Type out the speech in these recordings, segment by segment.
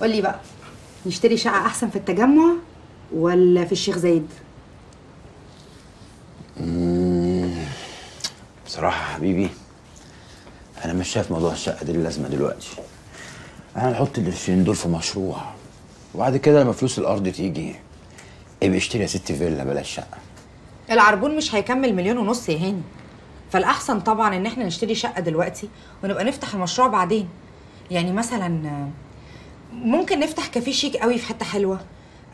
قول لي بقى نشتري شقة أحسن في التجمع ولا في الشيخ زايد؟ بصراحة يا حبيبي أنا مش شايف موضوع الشقة دي اللازمة دلوقتي. أنا نحط القرشين دول في مشروع وبعد كده لما فلوس الأرض تيجي ابقي اشتري يا ستي فيلا بلاش شقة. العربون مش هيكمل مليون ونص يا هاني. فالأحسن طبعا إن إحنا نشتري شقة دلوقتي ونبقى نفتح المشروع بعدين. يعني مثلا ممكن نفتح كافيه شيك قوي في حتة حلوة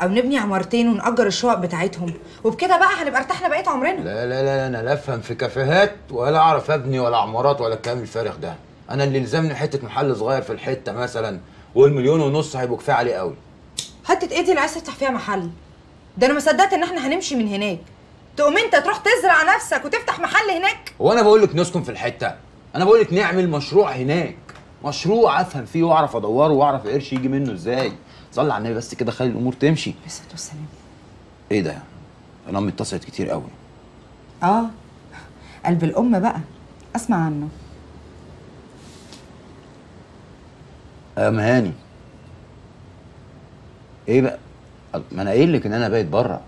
أو نبني عمارتين ونأجر الشقق بتاعتهم. وبكده بقى هنبقى ارتحنا بقية عمرنا. لا لا لا أنا لا أفهم في كافيهات ولا أعرف أبني ولا عمارات ولا الكلام الفارغ ده. أنا اللي يلزمني حتة محل صغير في الحتة مثلا والمليون ونص هيبقوا كفاية عليه قوي. حتة إيه دي اللي عايز تفتح فيها محل. ده أنا ما صدقت إن إحنا هنمشي من هناك. تقوم أنت تروح تزرع نفسك وتفتح محل هناك؟ هو أنا بقول لك نسكن في الحتة. أنا بقول لك نعمل مشروع هناك. مشروع أفهم فيه وأعرف أدوره وأعرف القرش يجي منه إزاي. صلي على النبي بس كده خلي الأمور تمشي. بالصلاه والسلام إيه ده؟ أنا امي اتصلت كتير قوي. آه قلب الام بقى. اسمع عنه. يا مهاني إيه بقى؟ ما أنا قايل لك ان أنا بايت بره.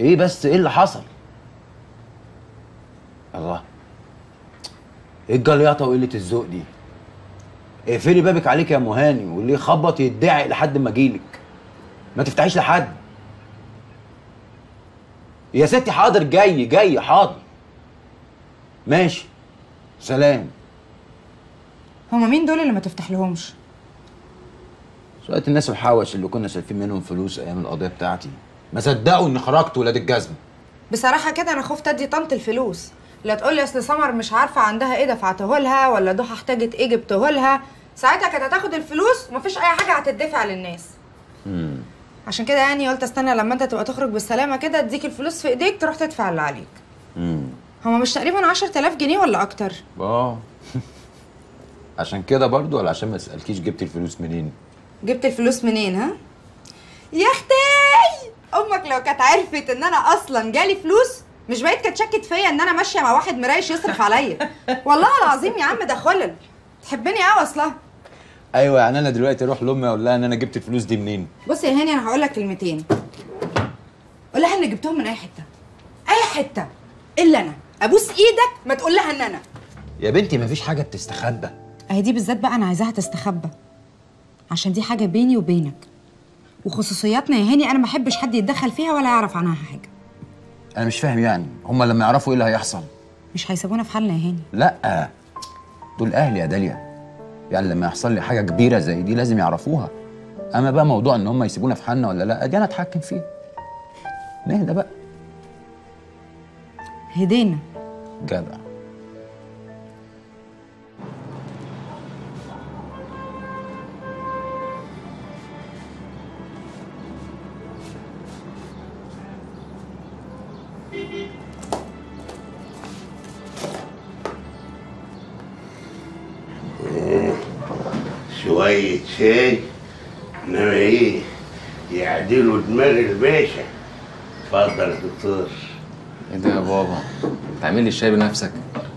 إيه بس؟ إيه اللي حصل؟ الله. إيه الجليطه وقلة الذوق دي؟ اقفلي بابك عليك يا مهاني واللي يخبط يدعي لحد ما اجيلك. ما تفتحيش لحد. يا ستي حاضر جاي جاي حاضر. ماشي. سلام. هما مين دول اللي ما تفتح لهمش شوية الناس الحوش اللي كنا شايفين منهم فلوس أيام القضية بتاعتي. ما صدقوا إني خرجت ولاد الجزمة. بصراحة كده أنا خفت أدي طنط الفلوس. لا تقول لي أصل سمر مش عارفة عندها إيه دفعته لها ولا ضحى احتاجت إيه جبته لها. ساعتها كانت هتاخد الفلوس ومفيش أي حاجة هتدفع للناس. عشان كده يعني قلت استنى لما أنت تبقى تخرج بالسلامة كده أديك الفلوس في إيديك تروح تدفع اللي عليك. امم هما مش تقريبا 10000 جنيه ولا أكتر؟ آه. عشان كده برضو ولا عشان ما اسالكيش جبت الفلوس منين؟ جبت الفلوس منين ها؟ يا أختي! أمك لو كانت عرفت إن أنا أصلا جالي فلوس مش بقيت كانت شكت فيا إن أنا ماشية مع واحد مرايش يصرف عليا. والله العظيم يا عم ده خلل. تحبني قوي أصلا أيوه يعني أنا دلوقتي أروح لأمي أقول لها إن أنا جبت الفلوس دي منين؟ بص يا هاني أنا هقول لك كلمتين. قول لها ان جبتهم من أي حتة. أي حتة. إلا أنا. أبوس إيدك ما تقول لها إن أنا. يا بنتي مفيش حاجة بتستخبى. أهي دي بالذات بقى أنا عايزاها تستخبى. عشان دي حاجة بيني وبينك. وخصوصياتنا يا هاني أنا ما أحبش حد يتدخل فيها ولا يعرف عنها حاجة. أنا مش فاهم يعني. هما لما يعرفوا إيه اللي هيحصل. مش هيسيبونا في حالنا يا هاني. لا. دول أهلي يا داليا. يعني لما يحصل لي حاجة كبيرة زي دي لازم يعرفوها. أما بقى موضوع إن هم يسيبونا في حالنا ولا لا دي أنا أتحكم فيه. نهدى بقى؟ هدينا. جدع. شاي إنما إيه يعدلوا دماغ الباشا. اتفضل يا دكتور. إيه ده يا بابا؟ تعمل لي الشاي بنفسك.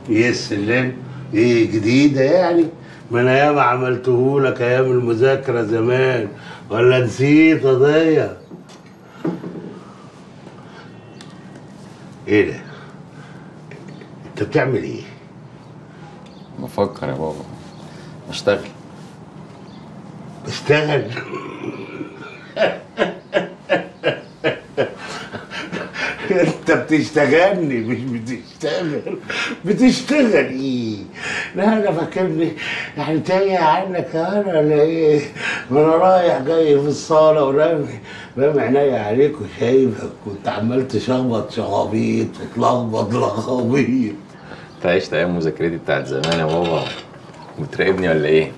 يا سلام. إيه جديدة يعني؟ ما أنا ياما عملتهولك أيام المذاكرة زمان. ولا نسيت قضية إيه ده؟ أنت بتعمل إيه؟ بفكر يا بابا. أشتغل. بشتغل انت بتشتغلني مش بتشتغل. بتشتغل إيه لا أنا فاكرني. يعني تايه عنك أنا ولا إيه؟ ما أنا رايح جاي في الصالة ورامي رامي عينيا عليك وشايفك كنت عمال تشخبط شخابيط وتلخبط لخابيط أنت عشت أيام مذاكرتي بتاعت زمان يا بابا. بتراقبني ولا إيه؟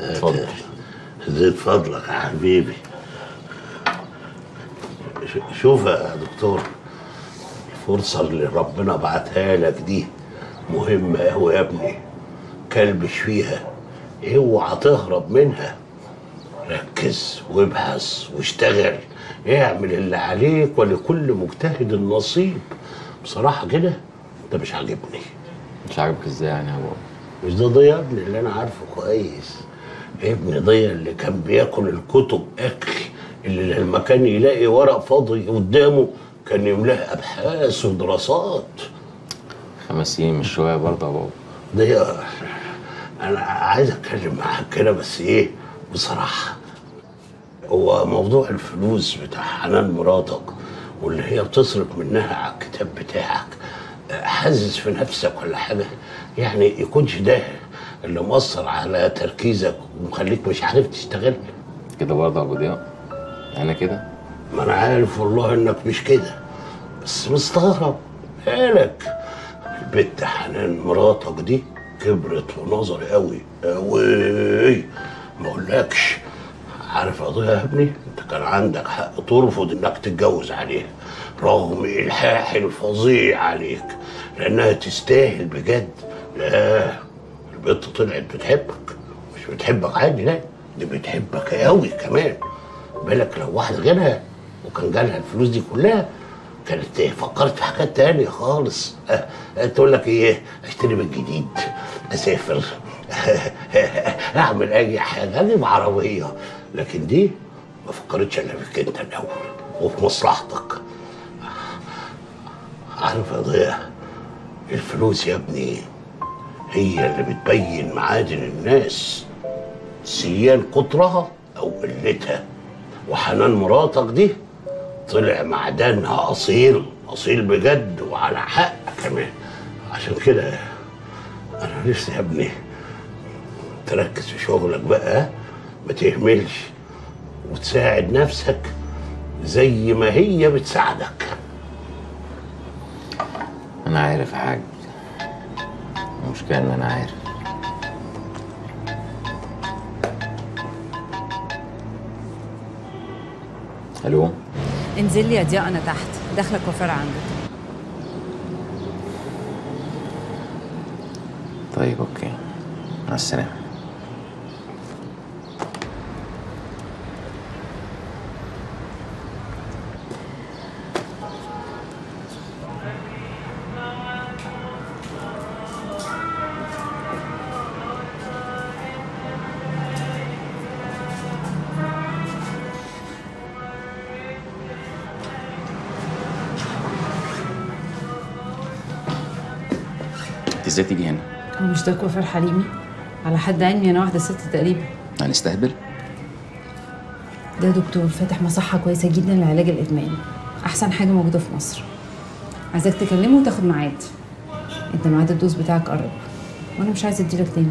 اتفضل زيد فضلك يا حبيبي. شوف يا دكتور الفرصة اللي ربنا بعتها لك دي مهمة أوي يا ابني. كلبش فيها اوعى تهرب منها. ركز وابحث واشتغل. اعمل اللي عليك ولكل مجتهد نصيب بصراحة كده ده مش عاجبني. مش عاجبك إزاي يعني يا بابا؟ مش ده ضيا ابني اللي أنا عارفه كويس. ابن ضيا اللي كان بياكل الكتب اكل اللي لما كان يلاقي ورق فاضي قدامه كان يملاه أبحاث ودراسات. خمس سنين مش شوية برضه يا بابا. ضيا أنا عايز أتكلم معاك كده بس إيه؟ بصراحة هو موضوع الفلوس بتاع حنان مراتك واللي هي بتصرف منها على الكتاب بتاعك حاسس في نفسك ولا حاجة؟ يعني يكونش ده اللي مأثر على تركيزك ومخليك مش عارف تشتغل؟ كده برضه يا أبو ضياء. أنا كده؟ ما أنا عارف والله إنك مش كده. بس مستغرب. مالك؟ البت حنان مراتك دي كبرت في نظري قوي قوي ما أقولكش. عارف ضياء يا ابني؟ أنت كان عندك حق ترفض إنك تتجوز عليها رغم إلحاح الفظيع عليك لأنها تستاهل بجد. لا البت طلعت بتحبك. مش بتحبك عادي لا. دي بتحبك قوي كمان. بالك لو واحد غيرها وكان جالها الفلوس دي كلها كانت فكرت في حاجات تانية خالص. أه، تقول لك إيه أشتري من جديد أسافر أعمل أي حاجة. أجيب عربيه لكن دي ما فكرتش إلا فيك أنت الأول وفي مصلحتك. عارف يا ضياء الفلوس يا ابني هي اللي بتبين معادن الناس سيان كترها أو قلتها. وحنان مراتك دي طلع معدنها أصيل أصيل بجد وعلى حق كمان. عشان كده أنا نفسي يا ابني تركز في شغلك بقى ما تهملش وتساعد نفسك زي ما هي بتساعدك. أنا عارف يا حاج المشكلة إن أنا عارف. ألو؟ انزل لي يا ضياء أنا تحت. داخله كوافير عندك. طيب okay. مع السلامة. إزاي تيجي هنا؟ هو مش ده كوافير حريمي؟ على حد علمي أنا واحدة ست تقريبا. هنستهبل؟ ده دكتور فاتح مصحة كويسة جدا لعلاج الإدمان. أحسن حاجة موجودة في مصر. عايزاك تكلمه وتاخد ميعاد. أنت ميعاد ال dose بتاعك قرب. وأنا مش عايزه أديلك تاني.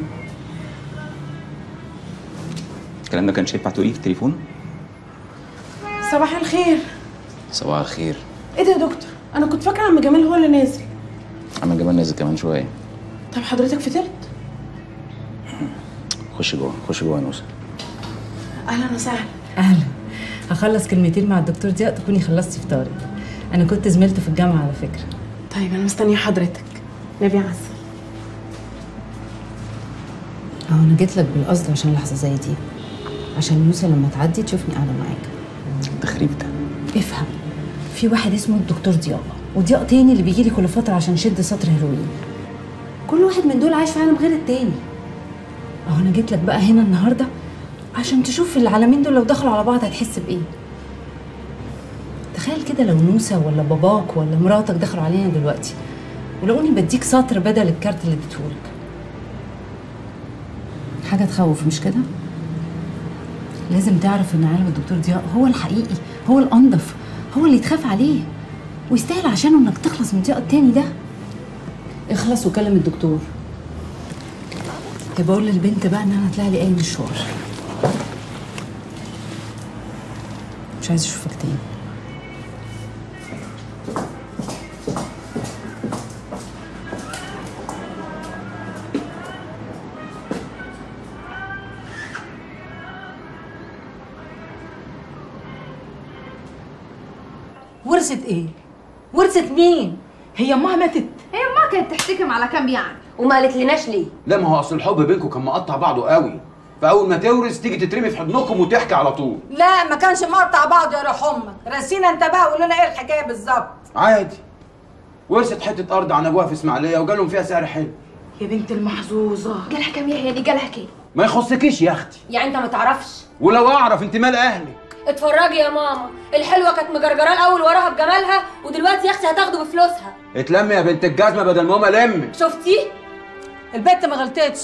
الكلام ده كانش ينفع تقوليه في التليفون؟ صباح الخير. صباح الخير. إيه ده يا دكتور؟ أنا كنت فاكرة عم جمال هو اللي نازل. عم جمال نازل كمان شوية. طب حضرتك فطرت؟ خش جوه خش جوه يا نوسة. أهلا وسهلا. أهلا. هخلص كلمتين مع الدكتور ضياء تكوني خلصتي فطارك. أنا كنت زميلته في الجامعة على فكرة. طيب أنا مستنية حضرتك. نبي عسل. آه أنا جيت لك بالقصد عشان لحظة زي دي. عشان موسى لما تعدي تشوفني قاعدة معاك. التخريب ده. افهم. في واحد اسمه الدكتور ضياء وضياء تاني اللي بيجي لي كل فترة عشان شد سطر هيروين. كل واحد من دول عايش في عالم غير التاني. أهو أنا جيت لك بقى هنا النهارده عشان تشوف العالمين دول لو دخلوا على بعض هتحس بإيه. تخيل كده لو نوسة ولا باباك ولا مراتك دخلوا علينا دلوقتي ولقوني بديك سطر بدل الكارت اللي اديتهولك. حاجة تخوف مش كده؟ لازم تعرف إن عالم الدكتور ضياء هو الحقيقي هو الأنضف هو اللي يتخاف عليه ويستاهل عشانه إنك تخلص من ضياء التاني ده. اخلص وكلم الدكتور بقول للبنت بقى ان أنا هطلع لي أي مشوار مش عايز أشوفك تاني ورثت إيه؟ ورثت مين؟ هي امها ماتت كانت تحتكم على كام يعني. وما قالت لناش ليه. لا ما هو أصل الحب بينكم كان مقطع بعضه قوي. فأول ما تورث تيجي تترمي في حضنكم وتحكي على طول. لا ما كانش مقطع بعض يا روح أمك. رسينا انت بقى قول لنا إيه الحكاية بالظبط. عادي. ورثت حتة أرض عن أبوها في إسماعيلية وجالهم فيها سعر حلو. يا بنت المحظوظة. جالها كام يا هاني جالها كام ما يخصكيش يا أختي. يعني أنت ما تعرفش؟ ولو أعرف أنت مال اهلك اتفرجي يا ماما. الحلوة كانت مجرجرة الأول وراها بجمالها ودلوقتي يا أختي هتاخده بفلوسها. اتلمي يا بنت الجزمة بدل ماما لمك شفتي؟ البت ما غلطتش.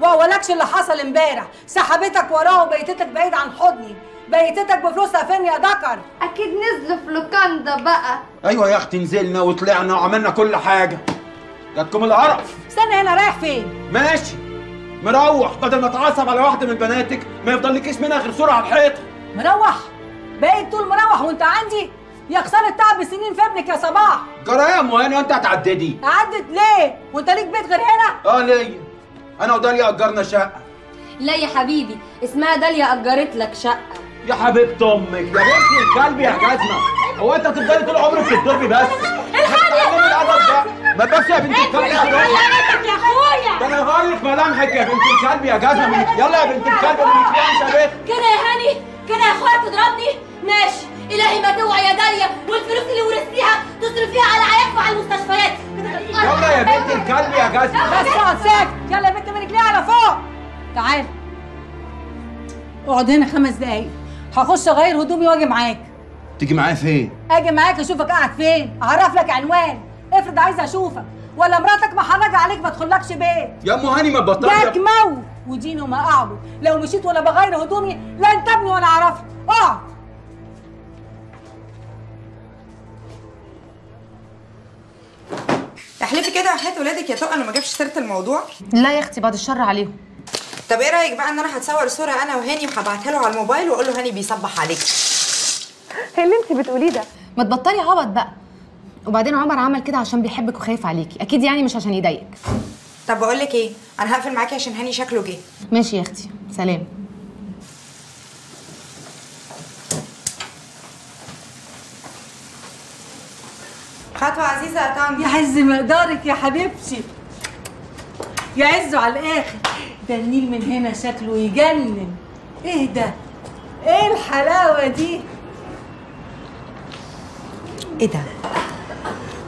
وولكش اللي حصل امبارح. سحبتك وراه وبيتتك بعيد عن حضني. بيتتك بفلوسها فين يا دكر؟ أكيد نزلوا في لوكاندا بقى. أيوه يا أختي نزلنا وطلعنا وعملنا كل حاجة. جاتكم القرف. استنى هنا رايح فين؟ ماشي. مروح بدل ما اتعصب على واحدة من بناتك ما يفضلكيش منها غير صوره على الحيطة. مروح. بقيت طول مروح وانت عندي؟ يا خسارة تعب سنين في ابنك يا صباح. جرايه يا مهاني وانت هتعددي. عدت ليه؟ وانت ليك بيت غير هنا؟ آه ليا. أنا وداليا أجرنا شقة. لا يا حبيبي اسمها داليا أجرت لك شقة. يا حبيبة أمك يا بنتي الكلب يا جزمه هو انت هتفضلي طول عمرك في الضرب بس؟ ده؟ ما بس يا بنت الكلب يا جزمة. يا أخويا. ده أنا هغير ملامحك يا بنت الكلب يا جزمه. يلا يا بنت الكلب بيت كده يا هاني. كده يا أخويا تضربني؟ ماشي. إلهي ما توعي يا داليا والفلوس اللي ورثتيها تصرفيها على عيالك وعلى المستشفيات. يلا يا بنت الكلب يا جزمه بس اقعد ساكت يلا يا بنت من رجليها على فوق. تعال. اقعد هنا خمس دقايق. هخش أغير هدومي وأجي معاك. تيجي معايا فين؟ أجي معاك أشوفك قاعد فين. أعرف لك عنوان. افرض عايزه أشوفك. ولا مراتك محرجة عليك ما تدخلكش بيت. يا ام هاني ما جاك تبطلي موت. ودين وما اعبد لو مشيت وأنا بغير هدومي لا انت ابني ولا اعرفك اقعد. احلفي كده وحياة ولادك يا طق أنا ما جابش سيرة الموضوع. لا يا أختي بعد الشر عليهم. طب إيه رأيك بقى ان أنا هتصور صورة أنا وهاني وهبعتها له على الموبايل واقول له هاني بيصبح عليك؟ ما تبطلي عبط بقى. وبعدين عمر عمل كده عشان بيحبك وخايف عليكي. أكيد يعني مش عشان يضايقك. طب بقول لك إيه؟ أنا هقفل معاكي عشان هاني شكله جه. ماشي يا أختي سلام. خطوة عزيزة يا طنط. يعز مقدارك يا حبيبتي. يعزوا على الآخر. ده النيل من هنا شكله يجنن. إيه ده؟ إيه الحلاوة دي؟ إيه ده؟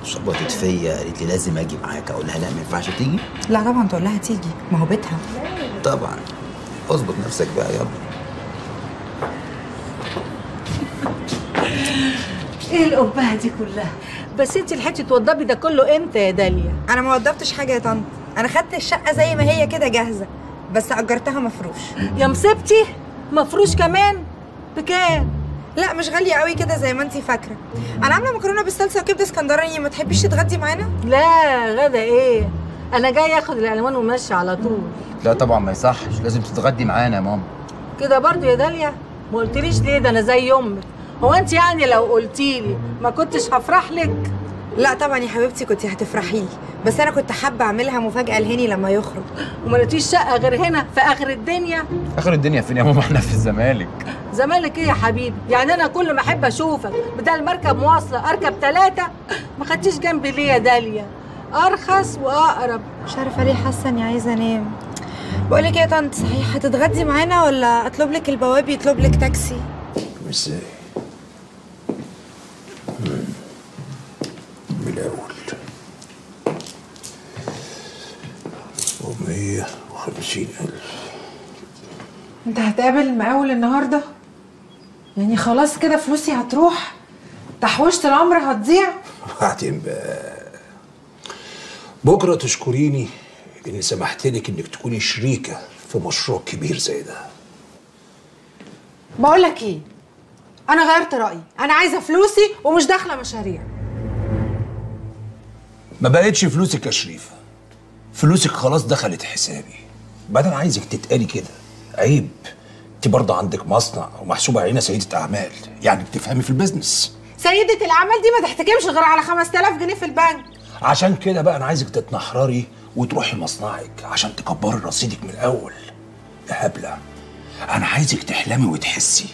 شبطت فيا قالت لي لازم أجي معاك. أقول لها لا ما ينفعش تيجي. لا طبعا تقول لها تيجي. ما هو بيتها. طبعا. أظبط نفسك بقى يلا. إيه القبهه دي كلها؟ بس انت لحقتي توضبي ده كله إمتى يا داليا؟ أنا ما وضبتش حاجة يا طنط. أنا خدت الشقة زي ما هي كده جاهزة بس أجرتها مفروش. يا مصيبتي؟ مفروش كمان؟ بكام؟ لا مش غالية قوي كده زي ما انت فاكرة. أنا عاملة مكرونة بالصلصه وكبدة اسكندراني ما تحبيش تتغدي معانا؟ لا غدا إيه؟ أنا جاي آخد العنوان وماشي على طول. لا طبعا ما يصحش لازم تتغدي معانا يا ماما. كده برضو يا داليا؟ ما قلتليش ليه؟ ده أنا زي أمك هو انت يعني لو قلتيلي ما كنتش هفرح لك؟ لا طبعا يا حبيبتي كنت هتفرحي لي. بس أنا كنت حابة أعملها مفاجأة لهاني لما يخرج. وما لقيتيش شقة غير هنا في آخر الدنيا. آخر الدنيا فين يا ماما؟ إحنا في الزمالك. زمالك إيه يا حبيبي؟ يعني أنا كل ما أحب أشوفك بدل مركب مواصلة أركب ثلاثة ما خدتيش جنبي ليه يا داليا. أرخص وأقرب. مش عارفة ليه حاسة إني عايزة أنام. بقول لك إيه يا طنط صحيح هتتغدي معانا ولا أطلب لك البواب يطلب لك تاكسي؟ إزاي من الأول ومية وخمسين ألف. انت هتقابل المقاول النهارده؟ يعني خلاص كده فلوسي هتروح؟ تحويشة العمر هتضيع؟ وبعدين بقى بكرة تشكريني إني سمحت لك إنك تكوني شريكة في مشروع كبير زي ده. بقول لك إيه؟ أنا غيرت رأيي. أنا عايزة فلوسي ومش داخلة مشاريع. ما بقتش فلوسك يا شريفة فلوسك خلاص دخلت حسابي. بعدين عايزك تتقالي كده. عيب. انت برضه عندك مصنع ومحسوبة علينا سيدة أعمال. يعني بتفهمي في البيزنس. سيدة الأعمال دي ما تحتكمش غير على 5000 جنيه في البنك. عشان كده بقى أنا عايزك تتنحرري وتروحي مصنعك عشان تكبري رصيدك من الأول. يا هبلة. أنا عايزك تحلمي وتحسي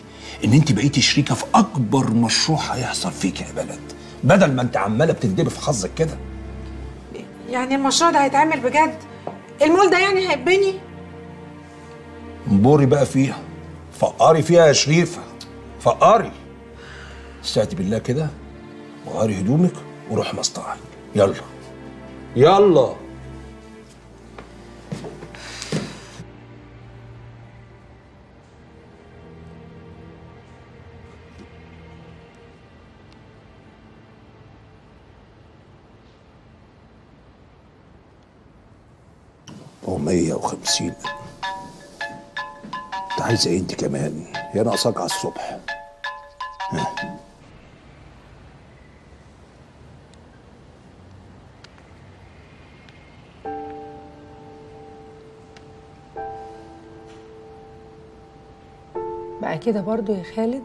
إن أنت بقيتي شريكة في أكبر مشروع هيحصل فيك يا بلد. بدل ما أنت عمالة بتندبي في حظك كده. يعني المشروع ده هيتعمل بجد؟ المول ده يعني هيتبني انبوري بقى فيها. فقري فيها يا شريفة فقري. استهدي بالله كده وغيري هدومك وروحي مصنعك يلا. يلا. 450 انت عايزة إيه انت كمان؟ يا ناقصاك على الصبح. ها. بقى كده برضو يا خالد؟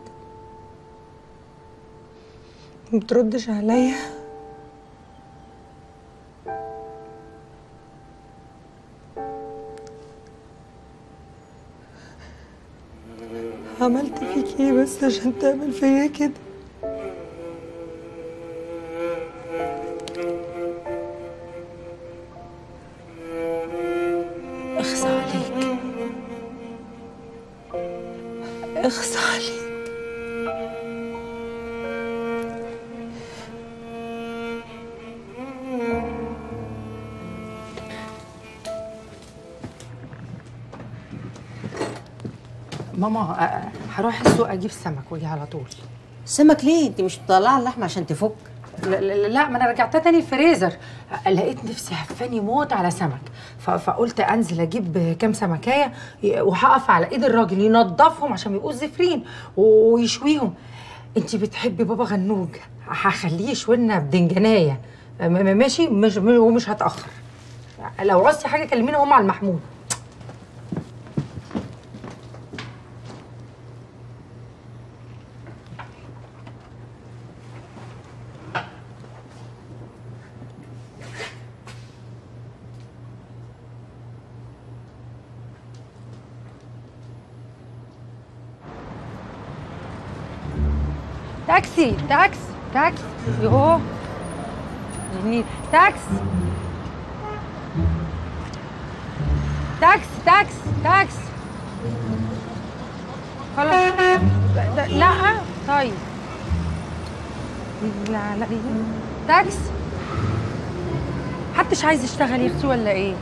متردش عليا. عشان تعمل فيا كده. اخصى عليك. اخصى عليك. ماما أ- هروح السوق أجيب سمك وأجي على طول. سمك ليه؟ أنت مش مطلعه اللحمة عشان تفك؟ لا, لا, لا ما أنا رجعتها تاني الفريزر. لقيت نفسي هفاني موت على سمك. فقلت أنزل أجيب كام سمكاية وهقف على إيد الراجل ينضفهم عشان يبقوا زفرين و- ويشويهم. أنت بتحبي بابا غنوج. هخليه يشوي لنا بدنجانيه ماشي؟ مش ومش هتأخر. لو عوزتي حاجة كلميني هم على المحمول. تاكسي تاكسي تاكسي يوه. جميل. تاكسي تاكسي تاكسي تاكسي خلاص. لا طيب. لا لا. تاكسي محدش عايز يشتغل يا أختي ولا إيه؟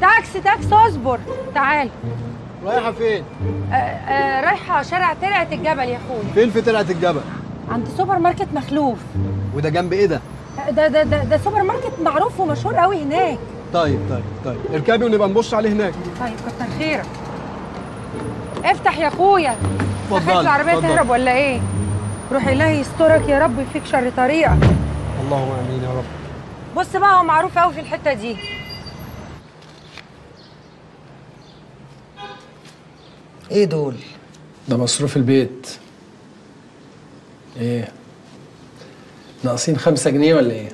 تاكسي تاكسي اصبر. تعال. رايحة فين؟ آه، آه، رايحة شارع ترعة الجبل يا اخويا فين في ترعة الجبل؟ عند سوبر ماركت مخلوف. وده جنب إيه ده؟ ده ده ده, ده سوبر ماركت معروف ومشهور قوي هناك. طيب طيب طيب. اركبي ونبقى نبص عليه هناك. طيب كتر خيرك. افتح يا أخويا. اتفضلي، خايف العربية. تهرب ولا إيه؟ روح إلهي يسترك يا رب فيك شر طريقه اللهم آمين يا رب. بص بقى هو معروف قوي في الحتة دي. إيه دول؟ ده مصروف البيت. إيه؟ ناقصين خمسة جنيه ولا إيه؟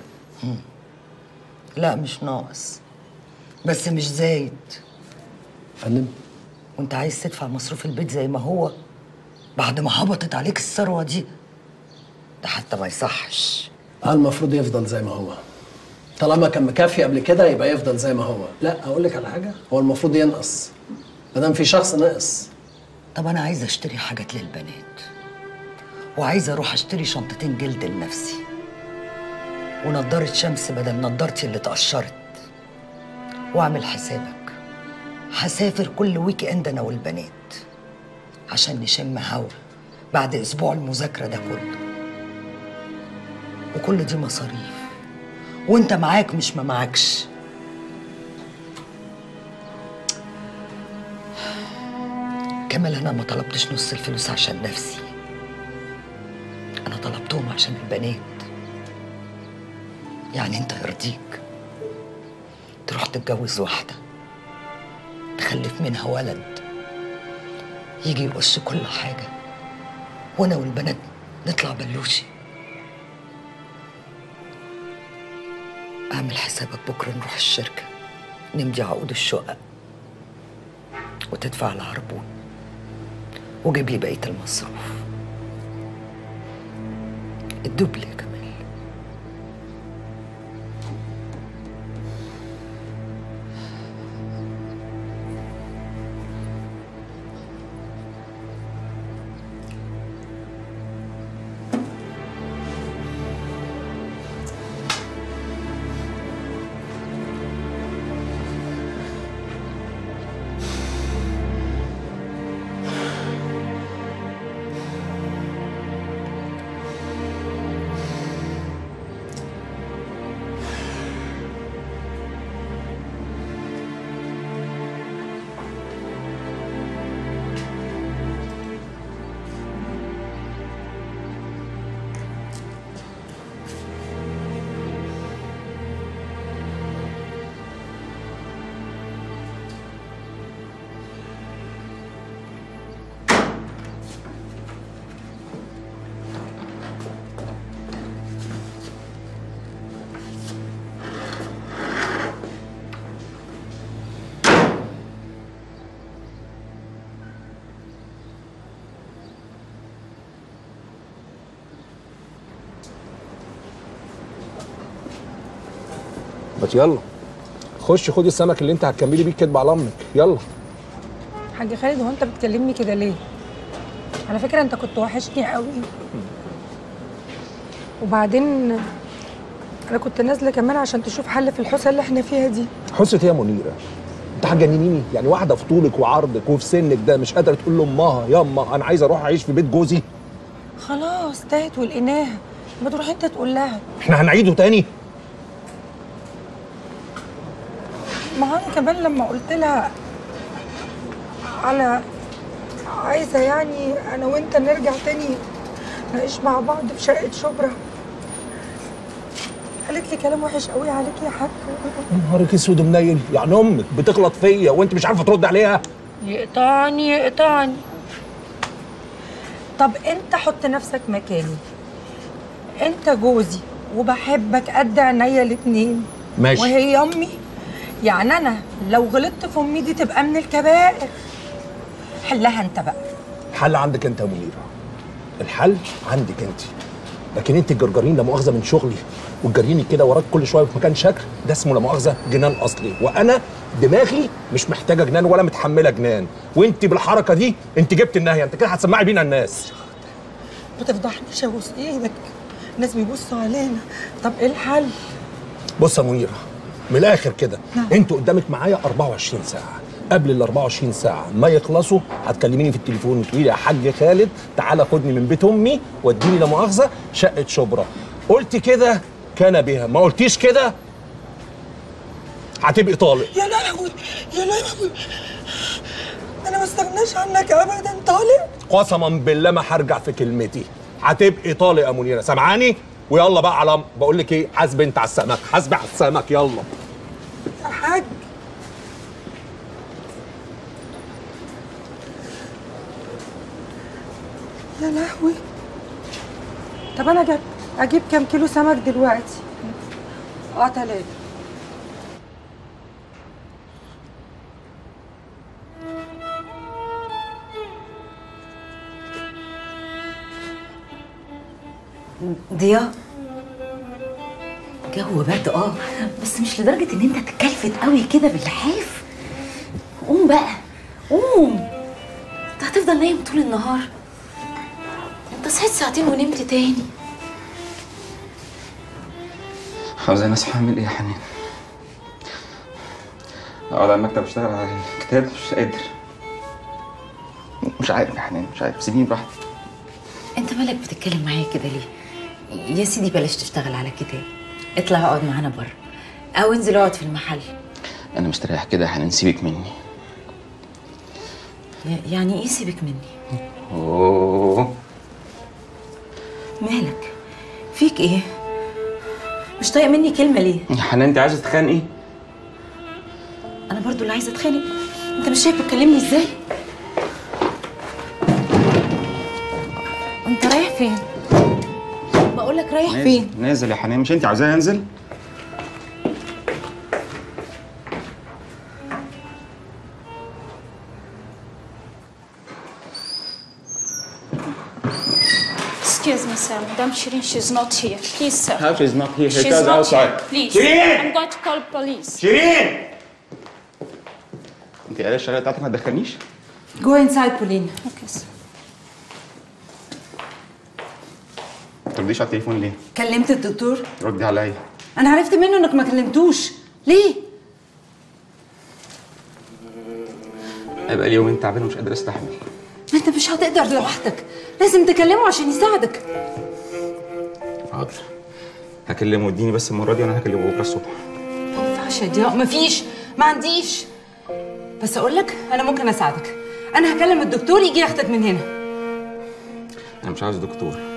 لا مش ناقص. بس مش زايد. فندم. وانت عايز تدفع مصروف البيت زي ما هو بعد ما هبطت عليك الثروة دي؟ ده حتى ما يصحش. آه المفروض يفضل زي ما هو. طالما كان مكفي قبل كده يبقى يفضل زي ما هو. لا أقول لك على حاجة. هو المفروض ينقص. ما دام في شخص نقص. طب أنا عايزة أشتري حاجات للبنات وعايزة أروح أشتري شنطتين جلد لنفسي. ونضارة شمس بدل نضارتي اللي اتقشرت وأعمل حسابك. هسافر كل weekend أنا والبنات عشان نشم هوا بعد أسبوع المذاكرة ده كله. وكل دي مصاريف. وأنت معاك مش ما معاكش. كمال أنا ما طلبتش نص الفلوس عشان نفسي. أنا طلبتهم عشان البنات. يعني أنت يرضيك تروح تتجوز واحدة تخلف منها ولد يجي يقص كل حاجة وأنا والبنات نطلع بلوشي. أعمل حسابك بكرة نروح الشركة نمضي عقود الشقق وتدفع العربون. وجيب لي بقية المصروف. الدبل يا كمال دلوقتي يلا. خش خدي السمك اللي انت هتكملي بيه الكدب على أمك. يلا. حاج خالد هو انت بتكلمني كده ليه؟ على فكرة انت كنت وحشني قوي. وبعدين أنا كنت نازلة كمان عشان تشوف حل في الحوسة اللي إحنا فيها دي. حسة إيه يا منيرة؟ انت هتجننيني؟ يعني واحدة في طولك وعرضك وفي سنك ده مش قادرة تقول لأمها ياما أنا عايز أروح أعيش في بيت جوزي. خلاص تاهت ولقيناها. ما تروح انت تقول لها. إحنا هنعيده تاني ما هو أنا كمان لما قلت لها على عايزة يعني أنا وأنت نرجع تاني نعيش مع بعض في شقة شبرا. قالت لي كلام وحش قوي عليك يا حاج. نهارك أسود ومنيل يعني أمك بتغلط فيا وأنت مش عارفة ترد عليها. يقطعني يقطعني. طب أنت حط نفسك مكاني. أنت جوزي وبحبك قد عينيا الاتنين. ماشي. وهي أمي. يعني أنا لو غلطت في أمي دي تبقى من الكبائر. حلها أنت بقى. الحل عندك أنت يا منيره الحل عندك أنت. لكن أنت الجرجرين لا مؤاخذة من شغلي. وتجريني كده وراك كل شوية في مكان شكل ده اسمه لا مؤاخذة جنان أصلي. وأنا دماغي مش محتاجة جنان ولا متحملة جنان. وأنت بالحركة دي أنت جبت النهاية. أنت كده هتسمعي بينا الناس. ما تفضحنيش ابوس إيدك الناس بيبصوا علينا. طب إيه الحل؟ بص يا منيرة من الآخر كده. أنتوا قدامك معايا 24 ساعة. قبل ال 24 ساعة ما يخلصوا هتكلميني في التليفون وتقولي يا حاج خالد تعالى خدني من بيت أمي واديني لا مؤاخذة شقة شبرا. قلت كده كان بها. ما قلتيش كده هتبقي طالق. يا لهوي يا لهوي. أنا ما استغناش عنك ابدا طالق. قسما بالله ما هرجع في كلمتي. هتبقي طالق يا منيرة. سامعاني؟ ويلا بقى على بقول لك إيه حاسب انت على السمك حاسب على السمك يلا. يا حاج. يا لهوي. طب أنا أجيب كام كيلو سمك دلوقتي؟ آه تلاته ضياء. جو برد آه. بس مش لدرجة إن أنت تتكلفت قوي كده باللحاف. قوم بقى قوم. أنت هتفضل نايم طول النهار. أنت صحيت ساعتين ونمت تاني. عاوز أنا اصحى أعمل إيه يا حنان أقعد على المكتب أشتغل على الكتاب مش قادر. مش عارف يا حنان مش عارف. سيبيني براحتي. أنت مالك بتتكلم معايا كده ليه؟ يا سيدي بلاش تشتغل على كتاب اطلع اقعد معانا بره. أو انزل اقعد في المحل. أنا مستريح كده يا حنان سيبك مني يعني إيه سيبك مني؟ أوه. مالك؟ فيك إيه؟ مش طايق مني كلمة ليه؟ يا حنان أنت عايزة تتخانقي؟ أنا برضو اللي عايزة أتخانق. أنت مش شايف بتكلمني إزاي؟ أنت رايح فين؟ بقول لك رايح فين نازل يا حنان مش انت عاوزاني انزل Excuse me, sir. Madame Shirin, she's not here. Please, sir. How she's not here? She She's not outside. here. Please. Shirin! I'm going to call police. شيرين انت قايله الشغاله بتاعتك ما تدخلنيش جو انسايد بولين Okay, sir. ما ترديش على التليفون ليه؟ كلمت الدكتور. ردي عليا. أنا عرفت منه إنك ما كلمتوش. ليه؟ هيبقى لي يومين تعبان ومش قادر أستحمل. أنت مش هتقدر لوحدك. لازم تكلمه عشان يساعدك. حاضر. هكلمه. اديني بس المرة دي وأنا هكلمه بكرة الصبح. ما ينفعش يا ضياء. مفيش ما عنديش. بس أقول لك أنا ممكن أساعدك. أنا هكلم الدكتور يجي ياخدك من هنا. أنا مش عاوز دكتور.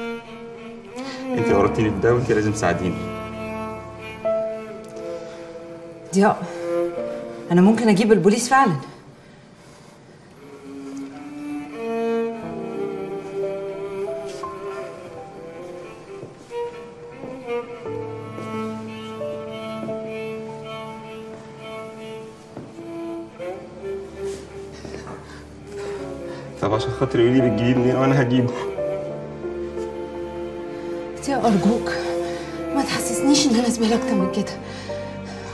انت ورطتيني في ده وانت لازم تساعديني. ضياء أنا ممكن أجيب البوليس فعلا. طب عشان خاطر يقولي لي بتجيبيه منين وأنا هجيبه. ضياء أرجوك ما تحسسنيش ان أنا زباله أكتر من كده.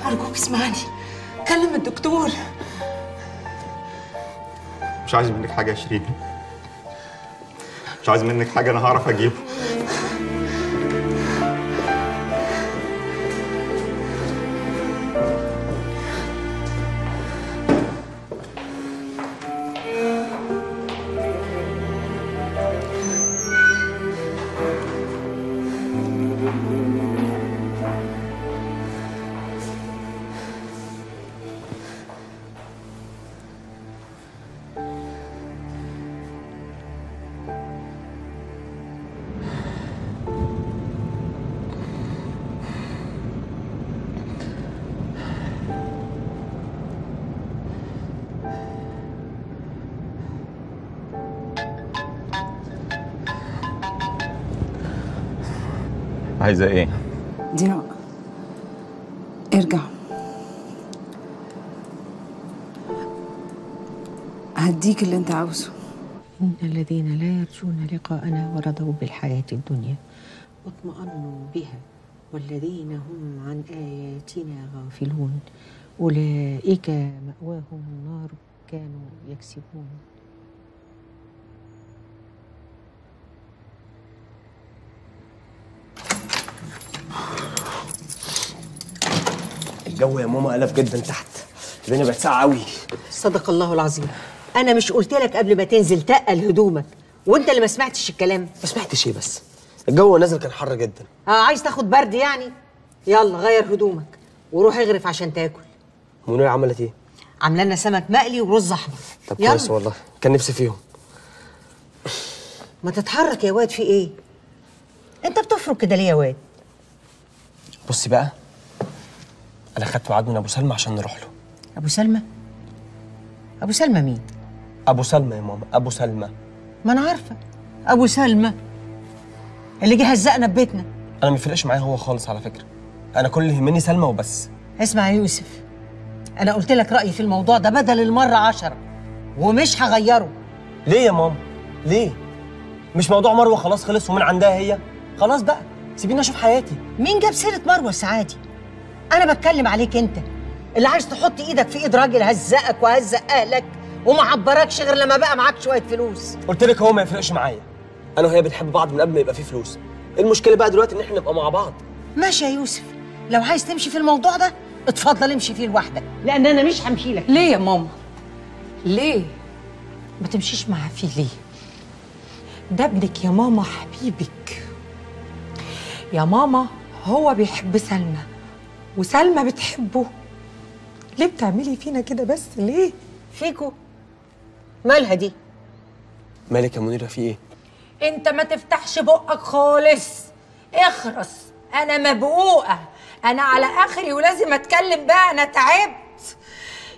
أرجوك اسمعني. كلم الدكتور. مش عايز منك حاجة يا شيرين. مش عايز منك حاجة أنا هعرف أجيبه. عايزة إيه؟ ضياء ارجع. هديك اللي أنت عاوزه. إن الذين لا يرجون لقاءنا ورضوا بالحياة الدنيا. واطمأنوا بها والذين هم عن آياتنا غافلون. أولئك مأواهم النار كانوا يكسبون. الجو يا ماما قلب جدا تحت. الدنيا بقت ساقعة قوي صدق الله العظيم. أنا مش قلت لك قبل ما تنزل تقل هدومك. وأنت اللي ما سمعتش الكلام. ما سمعتش إيه بس؟ الجو نازل كان حر جدا. آه عايز تاخد برد يعني؟ يلا غير هدومك. وروح اغرف عشان تاكل. منير عملت إيه؟ عاملة لنا سمك مقلي ورز أحمر. طب يلا. كويس والله. كان نفسي فيهم. ما تتحرك يا واد في إيه؟ أنت بتفرك كده ليه يا واد؟ بصي بقى. أنا خدت ميعاد من أبو سلمى عشان نروح له. أبو سلمى؟ أبو سلمى مين؟ أبو سلمى يا ماما أبو سلمى. ما أنا عارفة. أبو سلمى. اللي جه هزقنا في بيتنا. أنا ما يفرقش معايا هو خالص على فكرة. أنا كل اللي يهمني سلمى وبس. اسمع يا يوسف. أنا قلت لك رأيي في الموضوع ده بدل المرة عشرة. ومش هغيره. ليه يا ماما؟ ليه؟ مش موضوع مروة خلاص خلص ومن عندها هي؟ خلاص بقى سيبيني أشوف حياتي. مين جاب سيرة مروة سعادي؟ أنا بتكلم عليك أنت. اللي عايز تحط إيدك في إيد راجل هزقك وهزق أهلك وما عبركش غير لما بقى معاك شوية فلوس. قلت لك هو ما يفرقش معايا. أنا وهي بنحب بعض من قبل ما يبقى في فلوس. إيه المشكلة بقى دلوقتي إن إحنا نبقى مع بعض. ماشي يا يوسف. لو عايز تمشي في الموضوع ده اتفضل امشي فيه لوحدك. لأن أنا مش همشي لك. ليه يا ماما؟ ليه؟ ما تمشيش معاه فيه ليه؟ ده ابنك يا ماما حبيبك. يا ماما هو بيحب سلمى. وسلمى بتحبه. ليه بتعملي فينا كده بس؟ ليه؟ فيكو. مالها دي؟ مالك يا منيرة في إيه؟ أنت ما تفتحش بقك خالص. اخرس أنا مبقوقة. أنا على آخري ولازم أتكلم بقى أنا تعبت.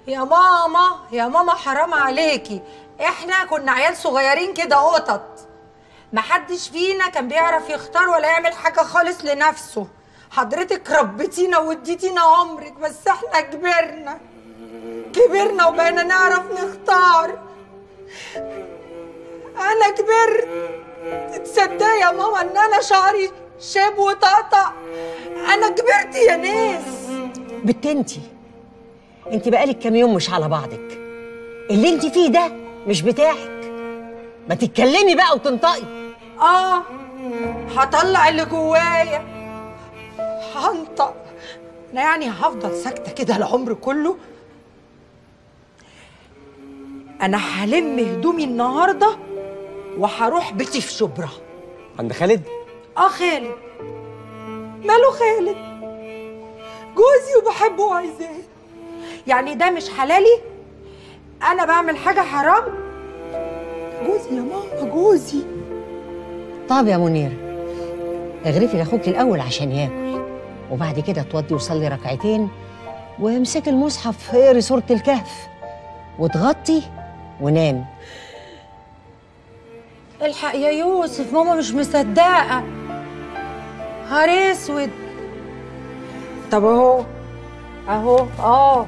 يا ماما يا ماما حرام عليكي. إحنا كنا عيال صغيرين كده قطط. محدش فينا كان بيعرف يختار ولا يعمل حاجة خالص لنفسه. حضرتك ربيتينا واديتينا عمرك بس إحنا كبرنا. كبرنا وبقينا نعرف نختار. أنا كبرت. تصدقي يا ماما إن أنا شعري شاب وطقطق. أنا كبرت يا ناس. بنت أنتي انت بقالك كام يوم مش على بعضك؟ اللي انت فيه ده مش بتاعك. ما تتكلمي بقى وتنطقي. آه هطلع اللي جوايا. هنطق. أنا يعني هفضل ساكتة كده العمر كله. أنا هلم هدومي النهارده وهروح بيتي في شبرا. عند خالد؟ آه خالد. ماله خالد؟ جوزي وبحبه وعايزاه. يعني ده مش حلالي؟ أنا بعمل حاجة حرام؟ جوزي يا ماما جوزي. طب يا منير اغرفي لأخوك الأول عشان ياكل. وبعد كده تودي وصلي ركعتين وامسكي المصحف اقري سوره الكهف وتغطي ونام. الحق يا يوسف ماما مش مصدقة. نهار اسود طب اهو اهو آه.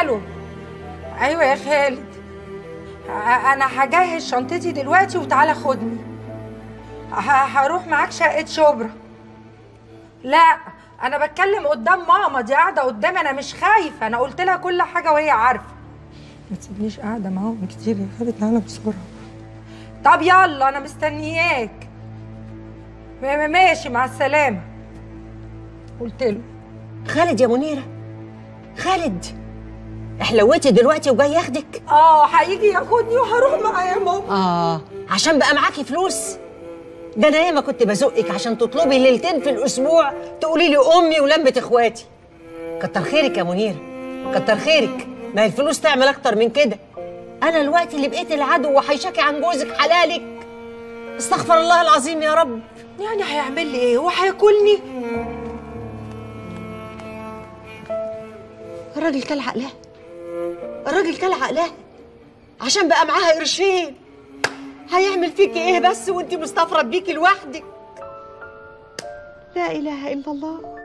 ألو. أيوه يا خالد. أنا هجهز شنطتي دلوقتي وتعالى خدني. هروح معاك شقة شبرا. لا أنا بتكلم قدام ماما دي قاعدة قدامي أنا مش خايفة أنا قلت لها كل حاجة وهي عارفة. ما تسيبنيش قاعدة معاهم كتير يا خالد تعالى بسرعة. طب يلا أنا مستنياك. ما- ما- ماشي مع السلامة. قلت له. خالد يا منيرة. خالد احلويتي دلوقتي وجاي ياخدك؟ آه هيجي ياخدني وهروح معاه يا ماما. آه عشان بقى معاكي فلوس. ده أنا ياما كنت بزقك عشان تطلبي ليلتين في الأسبوع تقولي لي أمي ولمة إخواتي. كتر خيرك يا منيره كتر خيرك. ما هي الفلوس تعمل أكتر من كده. أنا الوقت اللي بقيت العدو وحيشاكي عن جوزك حلالك. استغفر الله العظيم يا رب. يعني هيعمل لي إيه؟ هو هياكلني؟ الراجل كل عقلها الراجل كل عقلها عشان بقى معاها قرشين. هيعمل فيكي إيه بس وانت مستفرد بيكي لوحدك؟ لا إله إلا الله.